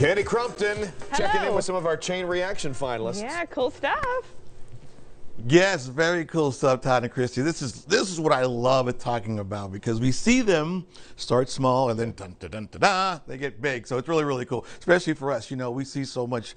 Kenny Crumpton checking in with some of our chain reaction finalists. Yeah, cool stuff. Yes, very cool stuff, Todd and Kristi. This is this is what I love at talking about because we see them start small and then dun dun dun dun, dun they get big. So it's really really cool, especially for us. You know, we see so much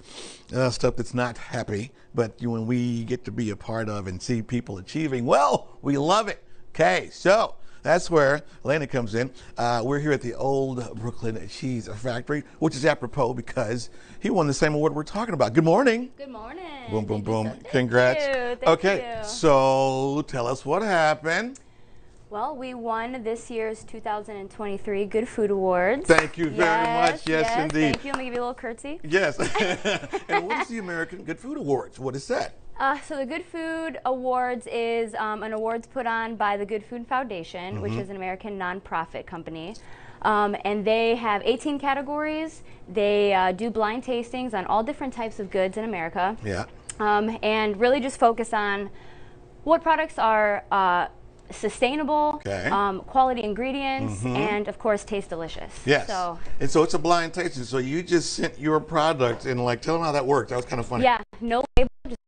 uh, stuff that's not happy, but you, when we get to be a part of and see people achieving, well, we love it. Okay, so that's where Elena comes in. Uh, we're here at the old Brooklyn Cheese Factory, which is apropos because he won the same award we're talking about. Good morning. Good morning. Boom, boom, boom. so- thank Congrats. you, thank okay, you. so tell us what happened. Well, we won this year's 2023 Good Food Awards. Thank you very Yes, much. Yes, indeed. Thank you. Let me give you a little curtsy. Yes. and what is the American Good Food Awards? What is that? Uh, so the Good Food Awards is um, an awards put on by the Good Food Foundation, which Mm-hmm. is an American nonprofit company. Um, and they have 18 categories. They uh, do blind tastings on all different types of goods in America. Yeah. um, and really just focus on what products are uh, sustainable, Okay. um, quality ingredients, and of course taste delicious. Yes. So and so it's a blind tasting. So you just sent your product and like tell them how that worked. That was kind of funny. yeah, no label, just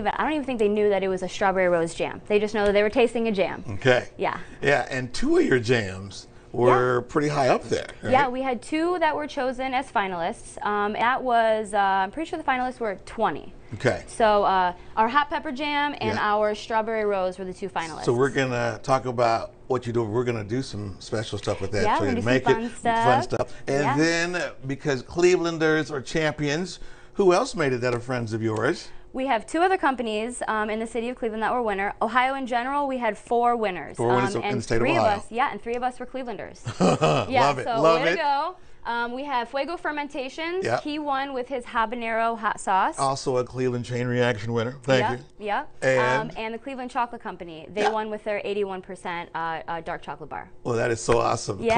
even I don't even think they knew that it was a strawberry rose jam. They just know that they were tasting a jam. Okay. Yeah. Yeah, and two of your jams were pretty high up there. right? Yeah, we had two that were chosen as finalists. Um, that was uh, I'm pretty sure the finalists were 20. Okay. So uh, our hot pepper jam and Yeah. our strawberry rose were the two finalists. So we're gonna talk about what you do. We're gonna do some special stuff with that. Yeah, so we're you gonna make some it fun stuff. fun stuff. And Yeah. then because Clevelanders are champions, who else made it that are friends of yours? We have two other companies um, in the city of Cleveland that were winner. Ohio in general, we had four winners. Four winners um, in and the state of three Ohio. us, yeah, and three of us were Clevelanders. yeah, Love it. so Love way it. to go. Um, we have Fuego Fermentations. Yeah. He won with his habanero hot sauce. Also a Cleveland chain reaction winner. Thank Yep, you. Yep. And? Um, and the Cleveland Chocolate Company. They Yeah. won with their 81% uh, uh, dark chocolate bar. Well, that is so awesome. Yeah,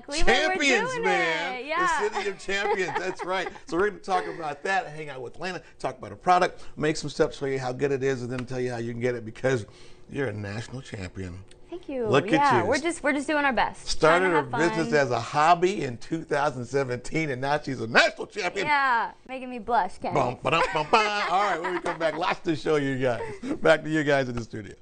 Cleveland, Cleveland, champions, man. it. Yeah. The city of champions. That's right. So we're going to talk about that, hang out with Lana, talk about a product, make some steps for you, how good it is, and then tell you how you can get it because you're a national champion. Thank you. Look at yeah, you. we're just we're just doing our best. Started her business as a hobby in 2017, and now she's a national champion. Yeah, making me blush, Kenny. Bum, ba-dum, bum. All right, when we come back, lots to show you guys. Back to you guys in the studio.